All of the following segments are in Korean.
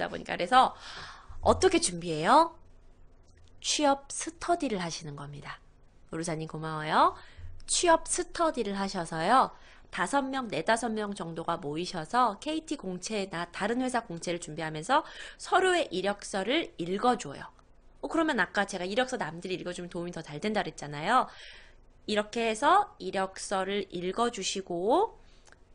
그러다 보니까 그래서 어떻게 준비해요? 취업 스터디를 하시는 겁니다. 노루사님 고마워요. 취업 스터디를 하셔서요. 다섯 명, 네다섯 명 정도가 모이셔서 KT 공채나 다른 회사 공채를 준비하면서 서로의 이력서를 읽어줘요. 어, 그러면 아까 제가 이력서 남들이 읽어주면 도움이 더 잘 된다 그랬잖아요. 이렇게 해서 이력서를 읽어주시고,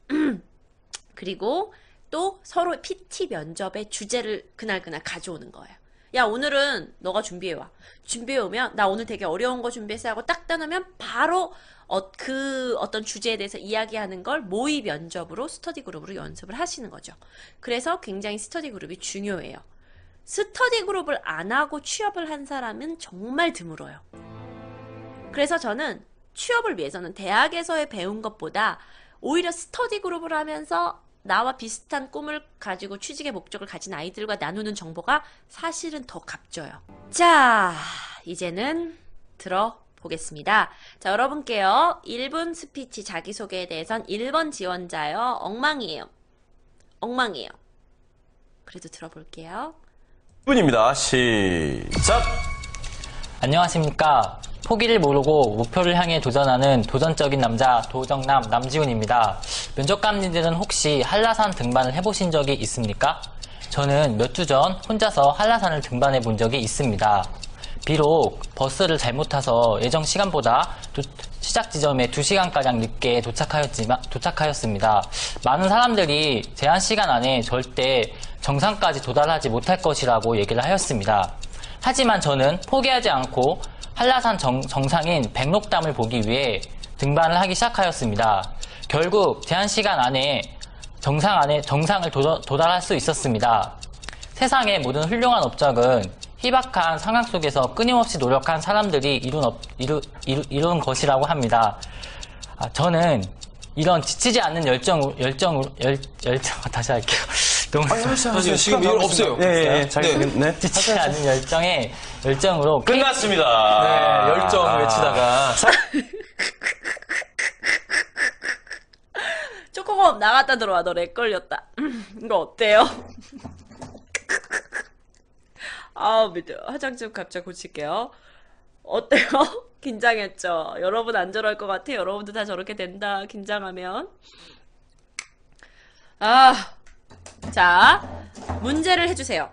그리고 또 서로 PT 면접의 주제를 그날그날 가져오는 거예요. 야, 오늘은 너가 준비해와. 준비해오면, 나 오늘 되게 어려운 거 준비했어 하고 딱 떠나면 바로 어, 그 어떤 주제에 대해서 이야기하는 걸 모의 면접으로 스터디 그룹으로 연습을 하시는 거죠. 그래서 굉장히 스터디 그룹이 중요해요. 스터디 그룹을 안 하고 취업을 한 사람은 정말 드물어요. 그래서 저는 취업을 위해서는 대학에서의 배운 것보다 오히려 스터디 그룹을 하면서 나와 비슷한 꿈을 가지고 취직의 목적을 가진 아이들과 나누는 정보가 사실은 더 값져요. 자, 이제는 들어보겠습니다. 자, 여러분께요. 1분 스피치 자기소개에 대해선 1번 지원자요. 엉망이에요. 엉망이에요. 그래도 들어볼게요. 1분입니다. 시작! 안녕하십니까. 포기를 모르고 목표를 향해 도전하는 도전적인 남자 도정남 남지훈입니다. 면접관님들은 혹시 한라산 등반을 해보신 적이 있습니까? 저는 몇 주 전 혼자서 한라산을 등반해 본 적이 있습니다. 비록 버스를 잘못 타서 예정 시간보다 도- 시작 지점에 2시간가량 늦게 도착하였지만, 도착하였습니다. 많은 사람들이 제한 시간 안에 절대 정상까지 도달하지 못할 것이라고 얘기를 하였습니다. 하지만 저는 포기하지 않고 한라산 정, 정상인 백록담을 보기 위해 등반을 하기 시작하였습니다. 결국 제한 시간 안에 정상 안에 정상을 도, 도달할 수 있었습니다. 세상의 모든 훌륭한 업적은 희박한 상황 속에서 끊임없이 노력한 사람들이 이룬, 업- 이루, 이루, 이룬 것이라고 합니다. 아, 저는 이런 지치지 않는 열정, 열정, 열, 열정, 다시 할게요. 너무 사실 지금 일 없어요. 예, 예, 예. 잘, 네. 네. 지치지 않는 열정에, 열정으로 끝났습니다. 네, 열정 아. 외치다가. 초코곰 나갔다 들어와. 너 렉 걸렸다. 이거 어때요? 아, 밑에 화장 좀 갑자기 고칠게요. 어때요? 긴장했죠? 여러분 안 저럴 것 같아? 여러분도 다 저렇게 된다. 긴장하면. 아, 자, 문제를 해주세요.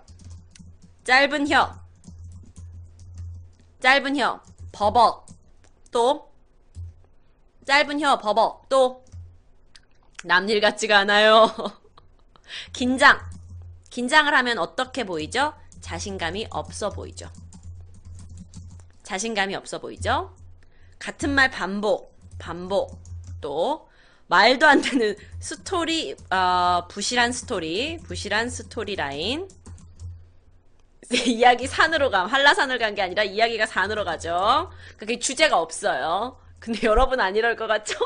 짧은 혀. 짧은 혀. 버벅. 또. 짧은 혀, 버벅. 또. 남일 같지가 않아요. 긴장. 긴장을 하면 어떻게 보이죠? 자신감이 없어 보이죠. 자신감이 없어 보이죠? 같은 말 반복, 반복. 또 말도 안 되는 스토리, 어, 부실한 스토리, 부실한 스토리 라인. 이야기 산으로 감, 한라산을 간 게 아니라 이야기가 산으로 가죠. 그게 주제가 없어요. 근데 여러분 안 이럴 것 같죠?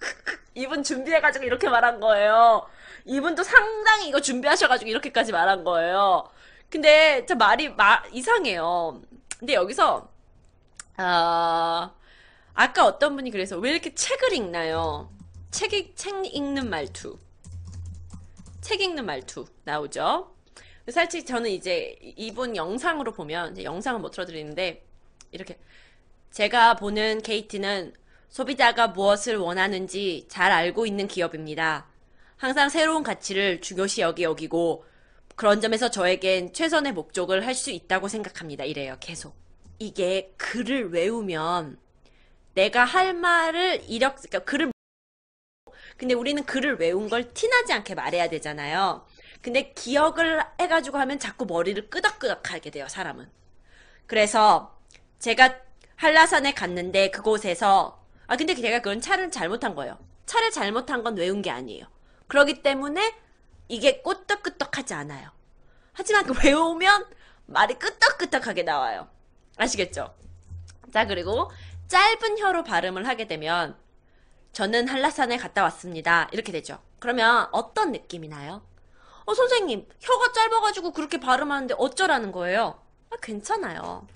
이분 준비해가지고 이렇게 말한 거예요. 이분도 상당히 이거 준비하셔가지고 이렇게까지 말한 거예요. 근데 진짜 말이 마, 이상해요. 근데 여기서 아 아까 어떤 분이 그래서 왜 이렇게 책을 읽나요? 책, 읽- 책 읽는 말투. 책 읽는 말투 나오죠. 솔직히 저는 이제 이분 영상으로 보면 영상은 못 틀어드리는데 이렇게 제가 보는 KT는 소비자가 무엇을 원하는지 잘 알고 있는 기업입니다. 항상 새로운 가치를 중요시 여기 여기고 그런 점에서 저에겐 최선의 목적을 할 수 있다고 생각합니다. 이래요. 계속. 이게 글을 외우면 내가 할 말을 이력 그러니까 글을 근데 우리는 글을 외운 걸 티나지 않게 말해야 되잖아요. 근데 기억을 해가지고 하면 자꾸 머리를 끄덕끄덕 하게 돼요, 사람은. 그래서 제가 한라산에 갔는데 그곳에서 아 근데 제가 그건 차를 잘못한 거예요. 차를 잘못한 건 외운 게 아니에요. 그렇기 때문에 이게 끄떡끄떡하지 않아요. 하지만 그 외우면 말이 끄떡끄떡하게 나와요. 아시겠죠? 자 그리고 짧은 혀로 발음을 하게 되면 저는 한라산에 갔다 왔습니다. 이렇게 되죠. 그러면 어떤 느낌이 나요? 어 선생님 혀가 짧아가지고 그렇게 발음하는데 어쩌라는 거예요? 아 괜찮아요.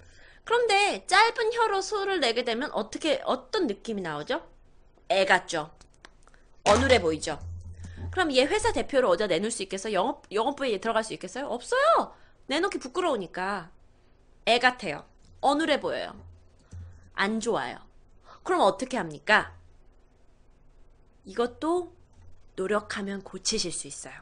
그런데 짧은 혀로 소를 내게 되면 어떻게 어떤 느낌이 나오죠? 애 같죠? 어눌해 보이죠? 그럼 얘 회사 대표를 어디다 내놓을 수 있겠어요? 영업, 영업부에 얘 들어갈 수 있겠어요? 없어요! 내놓기 부끄러우니까. 애 같아요. 어눌해 보여요. 안 좋아요. 그럼 어떻게 합니까? 이것도 노력하면 고치실 수 있어요.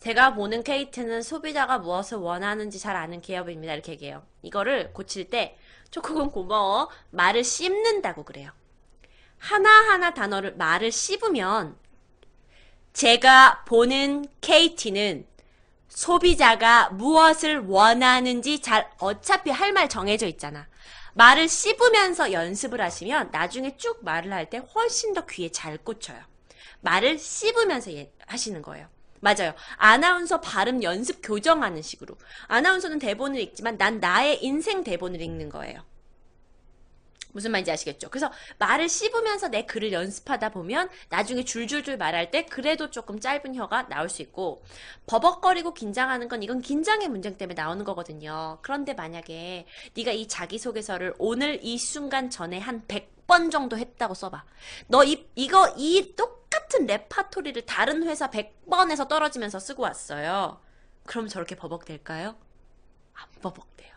제가 보는 케이트는 소비자가 무엇을 원하는지 잘 아는 기업입니다. 이렇게 얘기해요. 이거를 고칠 때 초코군 고마워. 말을 씹는다고 그래요. 하나하나 단어를 말을 씹으면 제가 보는 KT는 소비자가 무엇을 원하는지 잘 어차피 할 말 정해져 있잖아. 말을 씹으면서 연습을 하시면 나중에 쭉 말을 할 때 훨씬 더 귀에 잘 꽂혀요. 말을 씹으면서 예- 하시는 거예요. 맞아요. 아나운서 발음 연습 교정하는 식으로. 아나운서는 대본을 읽지만 난 나의 인생 대본을 읽는 거예요. 무슨 말인지 아시겠죠? 그래서 말을 씹으면서 내 글을 연습하다 보면 나중에 줄줄줄 말할 때 그래도 조금 짧은 혀가 나올 수 있고 버벅거리고 긴장하는 건 이건 긴장의 문제 때문에 나오는 거거든요. 그런데 만약에 네가 이 자기소개서를 오늘 이 순간 전에 한 100번 정도 했다고 써봐. 너 이, 이거 이 똑같은 레파토리를 다른 회사 100번에서 떨어지면서 쓰고 왔어요. 그럼 저렇게 버벅될까요? 안 버벅돼요.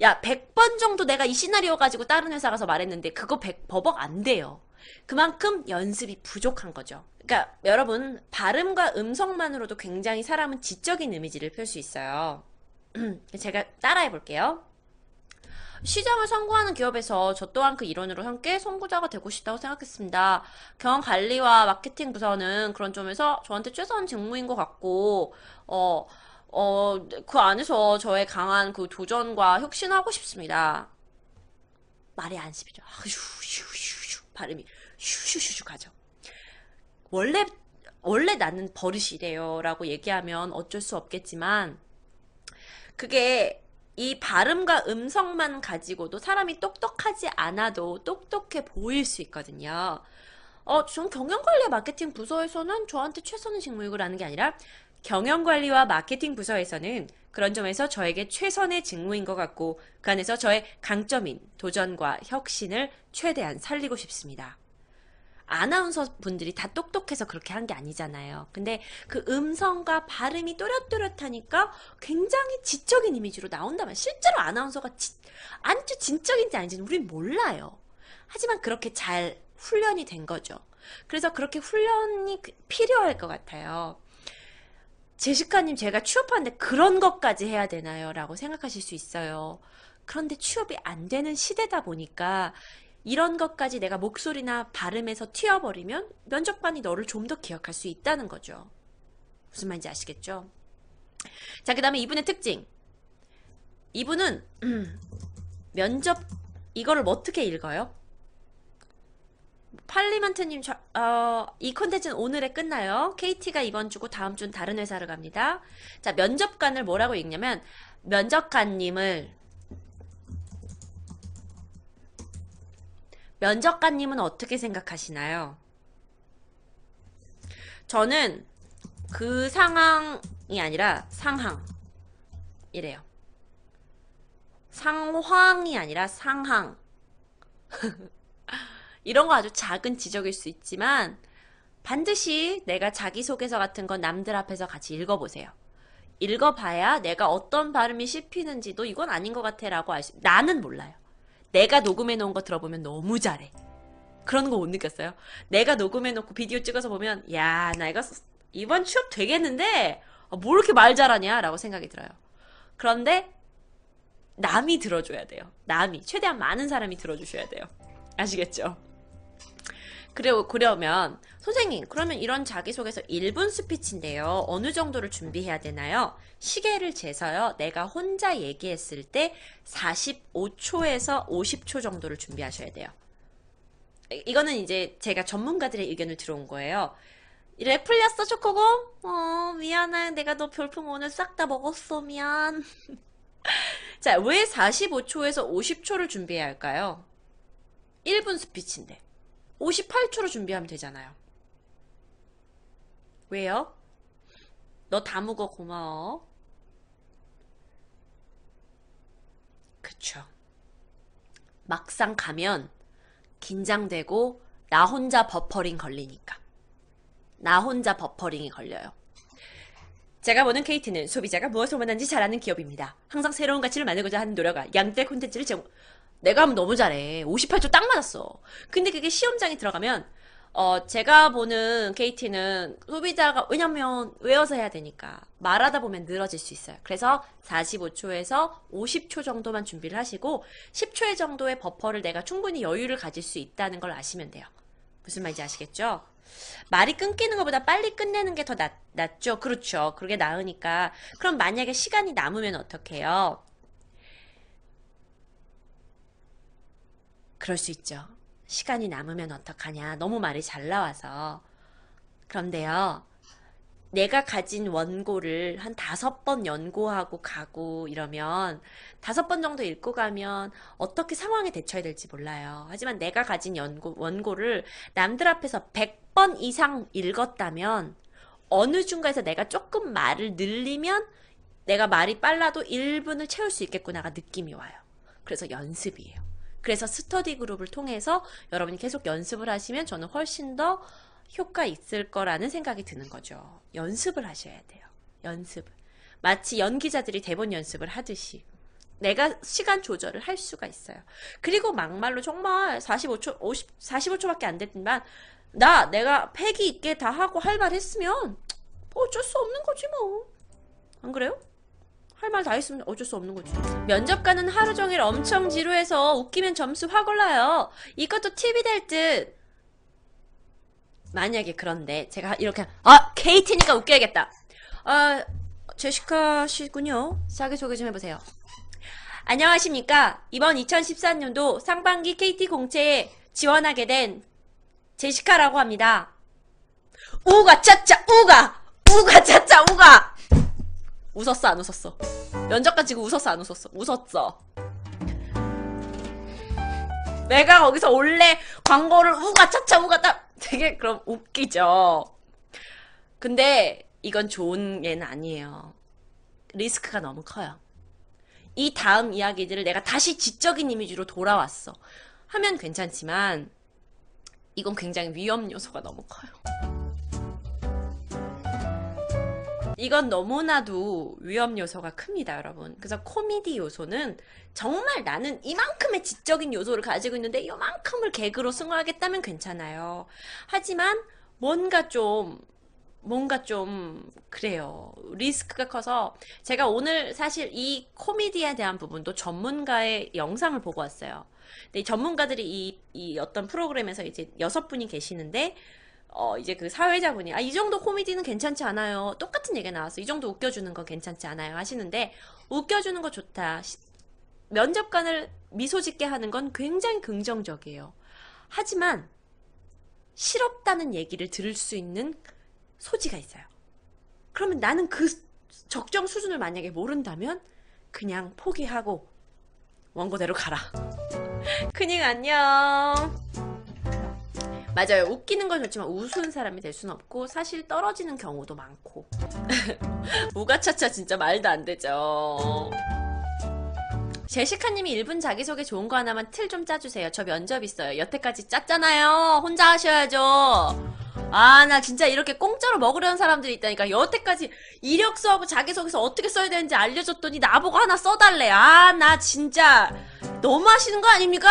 야, 100번 정도 내가 이 시나리오 가지고 다른 회사 가서 말했는데 그거 100 버벅 안 돼요. 그만큼 연습이 부족한 거죠. 그러니까 여러분 발음과 음성만으로도 굉장히 사람은 지적인 이미지를 펼 수 있어요. 제가 따라해 볼게요. 시장을 선구하는 기업에서 저 또한 그 일원으로 함께 선구자가 되고 싶다고 생각했습니다. 경영 관리와 마케팅 부서는 그런 점에서 저한테 최소한 직무인 것 같고, 어, 어, 그 안에서 저의 강한 그 도전과 혁신을 하고 싶습니다. 말이 안 씹히죠. 아, 슈슈슈슈 발음이 슈슈슈슈 가죠. 원래 원래 나는 버릇이 이래요라고 얘기하면 어쩔 수 없겠지만 그게 이 발음과 음성만 가지고도 사람이 똑똑하지 않아도 똑똑해 보일 수 있거든요. 어, 전 경영관리 마케팅 부서에서는 저한테 최선의 직무이고라는 게 아니라 경영관리와 마케팅 부서에서는 그런 점에서 저에게 최선의 직무인 것 같고 그 안에서 저의 강점인 도전과 혁신을 최대한 살리고 싶습니다. 아나운서 분들이 다 똑똑해서 그렇게 한 게 아니잖아요. 근데 그 음성과 발음이 또렷또렷하니까 굉장히 지적인 이미지로 나온다면 실제로 아나운서가 지, 아주 진적인지 아닌지는 우린 몰라요. 하지만 그렇게 잘 훈련이 된 거죠. 그래서 그렇게 훈련이 그- 필요할 것 같아요. 제시카님, 제가 취업하는데 그런 것까지 해야 되나요? 라고 생각하실 수 있어요. 그런데 취업이 안 되는 시대다 보니까 이런 것까지 내가 목소리나 발음에서 튀어버리면 면접관이 너를 좀 더 기억할 수 있다는 거죠. 무슨 말인지 아시겠죠? 자, 그 다음에 이분의 특징. 이분은, 음, 면접, 이거를 어떻게 읽어요? 팔리먼트님, 저- 어, 이 콘텐츠는 오늘에 끝나요. KT가 이번 주고 다음 주는 다른 회사를 갑니다. 자, 면접관을 뭐라고 읽냐면, 면접관님을, 면접관님은 어떻게 생각하시나요? 저는 그 상황이 아니라 상황. 이래요. 상황이 아니라 상황. 이런 거 아주 작은 지적일 수 있지만 반드시 내가 자기소개서 같은 건 남들 앞에서 같이 읽어보세요. 읽어봐야 내가 어떤 발음이 씹히는지도 이건 아닌 것 같아 라고 알 수, 나는 몰라요. 내가 녹음해 놓은 거 들어보면 너무 잘해. 그런 거 못 느꼈어요? 내가 녹음해 놓고 비디오 찍어서 보면, 야, 나 이거 이번 취업 되겠는데, 아, 뭐 이렇게 말 잘하냐? 라고 생각이 들어요. 그런데, 남이 들어줘야 돼요. 남이. 최대한 많은 사람이 들어주셔야 돼요. 아시겠죠? 그리고 그러면 선생님 그러면 이런 자기소개서 1분 스피치인데요. 어느 정도를 준비해야 되나요? 시계를 재서요. 내가 혼자 얘기했을 때 45초에서 50초 정도를 준비하셔야 돼요. 이- 이거는 이제 제가 전문가들의 의견을 들어온 거예요. 이래 풀렸어 초코고? 어 미안해 내가 너 별풍 오늘 싹 다 먹었어 미안. 자 왜 45초에서 50초를 준비해야 할까요? 1분 스피치인데 58초로 준비하면 되잖아요. 왜요? 너 다 묵어 고마워. 그쵸. 막상 가면 긴장되고 나 혼자 버퍼링 걸리니까. 나 혼자 버퍼링이 걸려요. 제가 보는 KT는 소비자가 무엇을 원하는지 잘 아는 기업입니다. 항상 새로운 가치를 만들고자 하는 노력과 양대 콘텐츠를 제공. 내가 하면 너무 잘해. 58초 딱 맞았어. 근데 그게 시험장에 들어가면 어 제가 보는 KT는 소비자가 왜냐면 외워서 해야 되니까 말하다 보면 늘어질 수 있어요. 그래서 45초에서 50초 정도만 준비를 하시고 10초 정도의 버퍼를 내가 충분히 여유를 가질 수 있다는 걸 아시면 돼요. 무슨 말인지 아시겠죠? 말이 끊기는 것보다 빨리 끝내는 게 더 낫죠? 그렇죠. 그게 나으니까. 그럼 만약에 시간이 남으면 어떡해요? 그럴 수 있죠. 시간이 남으면 어떡하냐. 너무 말이 잘 나와서. 그런데요. 내가 가진 원고를 한 다섯 번 연고하고 가고 이러면 다섯 번 정도 읽고 가면 어떻게 상황에 대처해야 될지 몰라요. 하지만 내가 가진 연고, 원고를 남들 앞에서 100번 이상 읽었다면 어느 중간에서 내가 조금 말을 늘리면 내가 말이 빨라도 1분을 채울 수 있겠구나가 느낌이 와요. 그래서 연습이에요. 그래서 스터디 그룹을 통해서 여러분이 계속 연습을 하시면 저는 훨씬 더 효과 있을 거라는 생각이 드는 거죠. 연습을 하셔야 돼요. 연습. 마치 연기자들이 대본 연습을 하듯이. 내가 시간 조절을 할 수가 있어요. 그리고 막말로 정말 45초, 50, 45초밖에 안 됐지만, 나, 내가 패기 있게 다 하고 할 말 했으면, 어쩔 수 없는 거지 뭐. 안 그래요? 할 말 다 했으면 어쩔 수 없는 거지. 면접관은 하루 종일 엄청 지루해서 웃기면 점수 확 올라요. 이것도 팁이 될 듯. 만약에 그런데 제가 이렇게 아 KT니까 웃겨야겠다. 아 제시카 씨군요. 자기 소개 좀 해보세요. 안녕하십니까. 이번 2014년도 상반기 KT 공채에 지원하게 된 제시카라고 합니다. 우가 차차 우가 우가 차차 우가 웃었어 안 웃었어? 면접관 지금 웃었어 안 웃었어? 웃었어. 내가 거기서 원래 광고를 우가 차차 우가 딱 되게 그럼 웃기죠. 근데 이건 좋은 예는 아니에요. 리스크가 너무 커요. 이 다음 이야기들을 내가 다시 지적인 이미지로 돌아왔어. 하면 괜찮지만 이건 굉장히 위험 요소가 너무 커요. 이건 너무나도 위험 요소가 큽니다, 여러분. 그래서 코미디 요소는 정말 나는 이만큼의 지적인 요소를 가지고 있는데 이만큼을 개그로 승화하겠다면 괜찮아요. 하지만 뭔가 좀 뭔가 좀 그래요. 리스크가 커서 제가 오늘 사실 이 코미디에 대한 부분도 전문가의 영상을 보고 왔어요. 근데 이 전문가들이 이, 이 어떤 프로그램에서 이제 여섯 분이 계시는데 어, 이제 그 사회자분이, 아, 이 정도 코미디는 괜찮지 않아요. 똑같은 얘기가 나왔어. 이 정도 웃겨주는 거 괜찮지 않아요. 하시는데, 웃겨주는 거 좋다. 시- 면접관을 미소 짓게 하는 건 굉장히 긍정적이에요. 하지만, 실없다는 얘기를 들을 수 있는 소지가 있어요. 그러면 나는 그 적정 수준을 만약에 모른다면, 그냥 포기하고, 원고대로 가라. 큰잉 안녕. 맞아요. 웃기는 건 좋지만 우스운 사람이 될 수는 없고 사실 떨어지는 경우도 많고. 우가차차 진짜 말도 안 되죠. 제시카님이 1분 자기소개 좋은 거 하나만 틀 좀 짜주세요. 저 면접 있어요. 여태까지 짰잖아요. 혼자 하셔야죠. 아, 나 진짜 이렇게 공짜로 먹으려는 사람들이 있다니까. 여태까지 이력서하고 자기소개서 어떻게 써야 되는지 알려줬더니 나보고 하나 써달래. 아, 나 진짜 너무 하시는 거 아닙니까?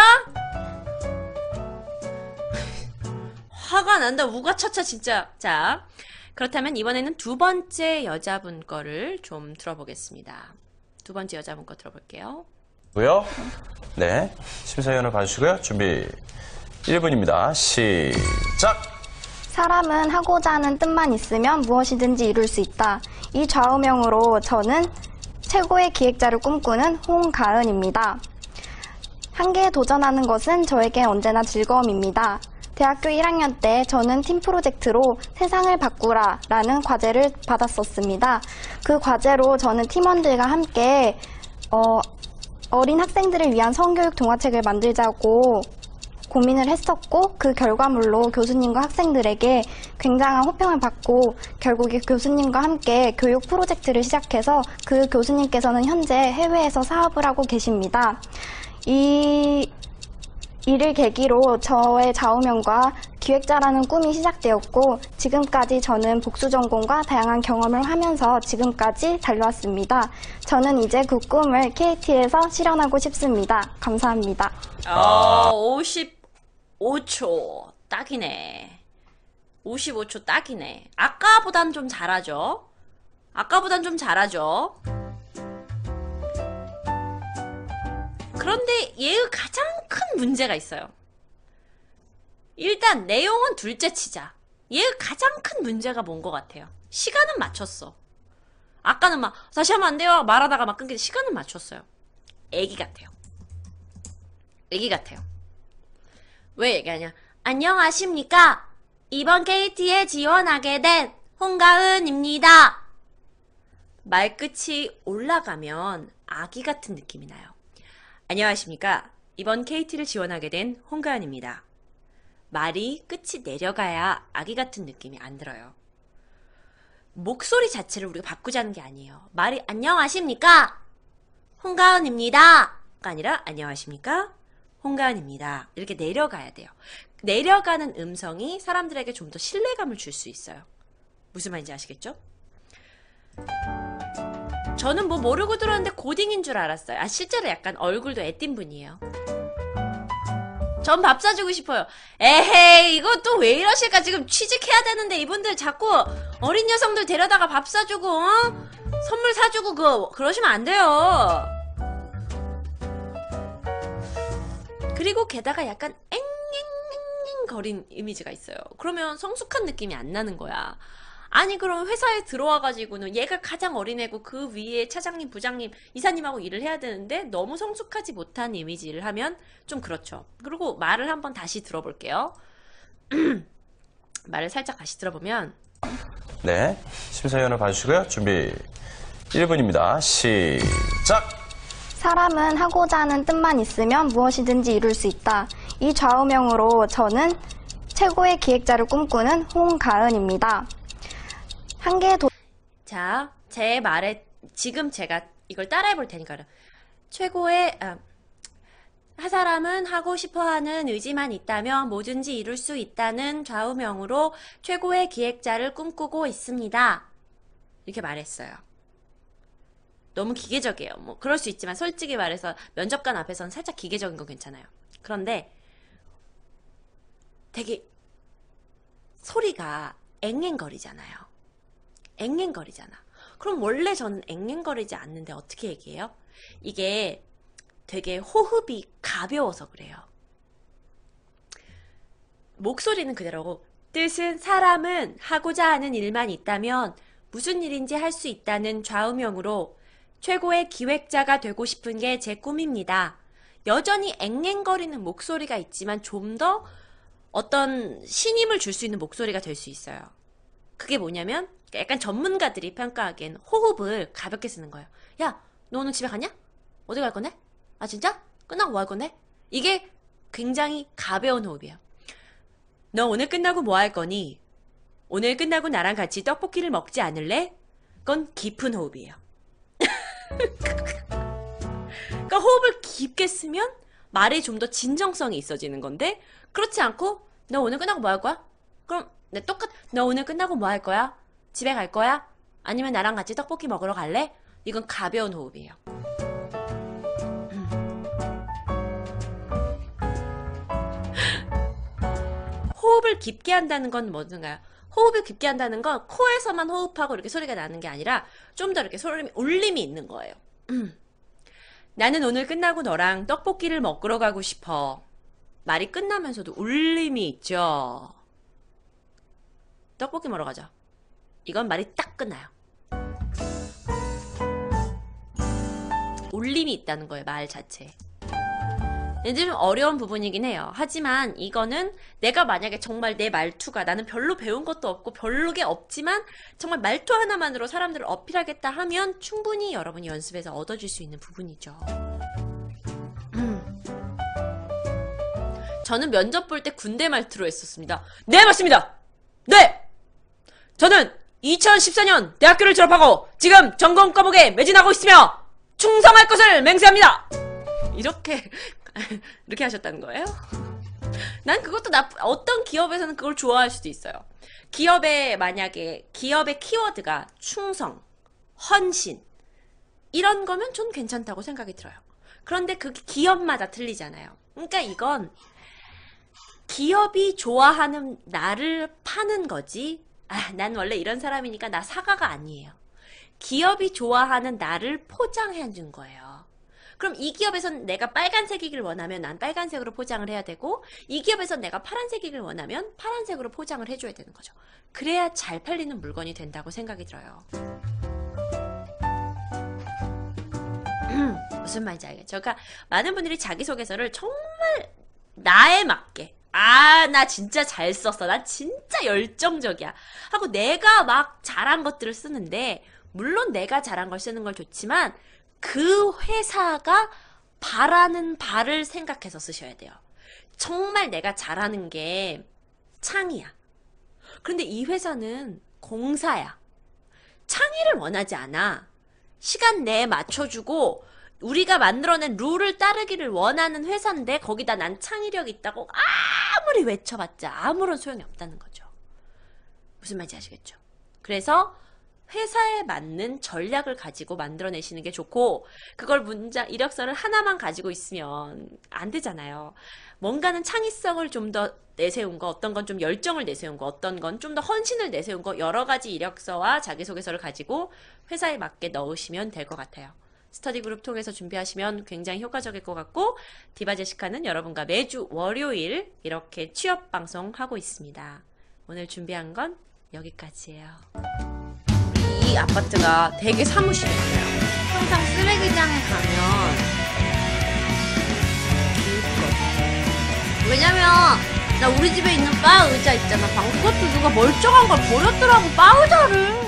화가 난다. 우가차차 진짜. 자, 그렇다면 이번에는 두 번째 여자분 거를 좀 들어보겠습니다. 두 번째 여자분 거 들어볼게요. 고요. 네. 심사위원을 봐주시고요. 준비 1분입니다. 시작! 사람은 하고자 하는 뜻만 있으면 무엇이든지 이룰 수 있다. 이 좌우명으로 저는 최고의 기획자를 꿈꾸는 홍가은입니다. 한계에 도전하는 것은 저에게 언제나 즐거움입니다. 대학교 1학년 때 저는 팀 프로젝트로 세상을 바꾸라 라는 과제를 받았었습니다. 그 과제로 저는 팀원들과 함께 어, 어린 학생들을 위한 성교육 동화책을 만들자고 고민을 했었고 그 결과물로 교수님과 학생들에게 굉장한 호평을 받고 결국에 교수님과 함께 교육 프로젝트를 시작해서 그 교수님께서는 현재 해외에서 사업을 하고 계십니다. 이 이를 계기로 저의 좌우명과 기획자라는 꿈이 시작되었고 지금까지 저는 복수 전공과 다양한 경험을 하면서 지금까지 달려왔습니다. 저는 이제 그 꿈을 KT에서 실현하고 싶습니다. 감사합니다. 어, 55초. 딱이네. 55초 딱이네. 아까보단 좀 잘하죠? 아까보단 좀 잘하죠? 그런데 얘의 가장 큰 문제가 있어요. 일단 내용은 둘째 치자. 얘의 가장 큰 문제가 뭔 것 같아요. 시간은 맞췄어. 아까는 막 다시 하면 안 돼요 말하다가 막 끊기는 시간은 맞췄어요. 애기 같아요. 애기 같아요. 왜 얘기하냐? 안녕하십니까? 이번 KT에 지원하게 된 홍가은입니다. 말끝이 올라가면 아기 같은 느낌이 나요. 안녕하십니까? 이번 KT를 지원하게 된 홍가은입니다. 말이 끝이 내려가야 아기 같은 느낌이 안 들어요. 목소리 자체를 우리가 바꾸자는 게 아니에요. 말이 안녕하십니까? 홍가은입니다. 가 아니라 안녕하십니까? 홍가은입니다. 이렇게 내려가야 돼요. 내려가는 음성이 사람들에게 좀 더 신뢰감을 줄 수 있어요. 무슨 말인지 아시겠죠? 저는 뭐 모르고 들었는데 고딩인 줄 알았어요. 아, 실제로 약간 얼굴도 애띤 분이에요. 전 밥 사주고 싶어요. 에헤이, 또왜 이러실까? 지금 취직해야 되는데 이분들 자꾸 어린 여성들 데려다가 밥 사주고, 어? 선물 사주고, 그, 그러시면 안 돼요. 그리고 게다가 약간 앵앵앵앵 거린 이미지가 있어요. 그러면 성숙한 느낌이 안 나는 거야. 아니 그럼 회사에 들어와 가지고는 얘가 가장 어린애고 그 위에 차장님, 부장님, 이사님하고 일을 해야 되는데 너무 성숙하지 못한 이미지를 하면 좀 그렇죠. 그리고 말을 한번 다시 들어볼게요. 말을 살짝 다시 들어보면 네. 심사위원을 봐주시고요. 준비 1분입니다. 시작! 사람은 하고자 하는 뜻만 있으면 무엇이든지 이룰 수 있다. 이 좌우명으로 저는 최고의 기획자를 꿈꾸는 홍가은입니다. 한계의 도... 자, 제 말에 지금 제가 이걸 따라해 볼 테니까 최고의 아, 한 사람은 하고 싶어하는 의지만 있다면 뭐든지 이룰 수 있다는 좌우명으로 최고의 기획자를 꿈꾸고 있습니다. 이렇게 말했어요. 너무 기계적이에요. 뭐 그럴 수 있지만 솔직히 말해서 면접관 앞에서는 살짝 기계적인 건 괜찮아요. 그런데 되게 소리가 앵앵거리잖아요. 앵앵거리잖아. 그럼 원래 저는 앵앵거리지 않는데 어떻게 얘기해요? 이게 되게 호흡이 가벼워서 그래요. 목소리는 그대로고 뜻은 사람은 하고자 하는 일만 있다면 무슨 일인지 할 수 있다는 좌우명으로 최고의 기획자가 되고 싶은 게 제 꿈입니다. 여전히 앵앵거리는 목소리가 있지만 좀 더 어떤 신임을 줄 수 있는 목소리가 될 수 있어요. 그게 뭐냐면 약간 전문가들이 평가하기엔 호흡을 가볍게 쓰는 거예요. 야, 너 오늘 집에 갔냐? 어디 갈 건데? 아 진짜? 끝나고 뭐 할 건데? 이게 굉장히 가벼운 호흡이에요. 너 오늘 끝나고 뭐 할 거니? 오늘 끝나고 나랑 같이 떡볶이를 먹지 않을래? 그건 깊은 호흡이에요. 그러니까 호흡을 깊게 쓰면 말에 좀 더 진정성이 있어지는 건데 그렇지 않고 너 오늘 끝나고 뭐 할 거야? 그럼 내 똑같 너 오늘 끝나고 뭐 할 거야? 집에 갈 거야? 아니면 나랑 같이 떡볶이 먹으러 갈래? 이건 가벼운 호흡이에요. 음. 호흡을 깊게 한다는 건 뭐든가요? 호흡을 깊게 한다는 건 코에서만 호흡하고 이렇게 소리가 나는 게 아니라 좀 더 이렇게 소리 울림이 있는 거예요. 음. 나는 오늘 끝나고 너랑 떡볶이를 먹으러 가고 싶어. 말이 끝나면서도 울림이 있죠. 떡볶이 먹으러 가자. 이건 말이 딱 끝나요. 울림이 있다는 거예요, 말 자체에. 이제 좀 어려운 부분이긴 해요. 하지만 이거는 내가 만약에 정말 내 말투가 나는 별로 배운 것도 없고 별로 게 없지만 정말 말투 하나만으로 사람들을 어필하겠다 하면 충분히 여러분이 연습해서 얻어질 수 있는 부분이죠. 음. 저는 면접 볼 때 군대 말투로 했었습니다. 네, 맞습니다! 네! 저는 2014년 대학교를 졸업하고 지금 전공 과목에 매진하고 있으며 충성할 것을 맹세합니다! 이렇게, 이렇게 하셨다는 거예요? 난 그것도 나 어떤 기업에서는 그걸 좋아할 수도 있어요. 기업에 만약에 기업의 키워드가 충성, 헌신 이런 거면 전 괜찮다고 생각이 들어요. 그런데 그 기업마다 틀리잖아요. 그러니까 이건 기업이 좋아하는 나를 파는 거지. 아, 난 원래 이런 사람이니까 나 사과가 아니에요. 기업이 좋아하는 나를 포장해 준 거예요. 그럼 이 기업에선 내가 빨간색이길 원하면 난 빨간색으로 포장을 해야 되고 이 기업에선 내가 파란색이길 원하면 파란색으로 포장을 해줘야 되는 거죠. 그래야 잘 팔리는 물건이 된다고 생각이 들어요. 무슨 말인지 알겠죠? 그러니까 많은 분들이 자기소개서를 정말 나에 맞게 아, 나 진짜 잘 썼어. 나 진짜 열정적이야. 하고 내가 막 잘한 것들을 쓰는데, 물론 내가 잘한 걸 쓰는 걸 좋지만, 그 회사가 바라는 바를 생각해서 쓰셔야 돼요. 정말 내가 잘하는 게 창이야. 그런데 이 회사는 공사야. 창의를 원하지 않아. 시간 내에 맞춰주고 우리가 만들어낸 룰을 따르기를 원하는 회사인데 거기다 난 창의력 있다고 아무리 외쳐봤자 아무런 소용이 없다는 거죠. 무슨 말인지 아시겠죠? 그래서 회사에 맞는 전략을 가지고 만들어내시는 게 좋고 그걸 문장 이력서를 하나만 가지고 있으면 안 되잖아요. 뭔가는 창의성을 좀 더 내세운 거, 어떤 건 좀 열정을 내세운 거, 어떤 건 좀 더 헌신을 내세운 거 여러 가지 이력서와 자기소개서를 가지고 회사에 맞게 넣으시면 될 것 같아요. 스터디 그룹 통해서 준비하시면 굉장히 효과적일 것 같고 디바 제시카는 여러분과 매주 월요일 이렇게 취업 방송 하고 있습니다. 오늘 준비한 건 여기까지예요. 이 아파트가 되게 사무실이에요. 항상 쓰레기장에 가면 기웃거든. 왜냐면 나 우리 집에 있는 바 의자 있잖아. 방금 그것도 누가 멀쩡한 걸 버렸더라고 바 의자를.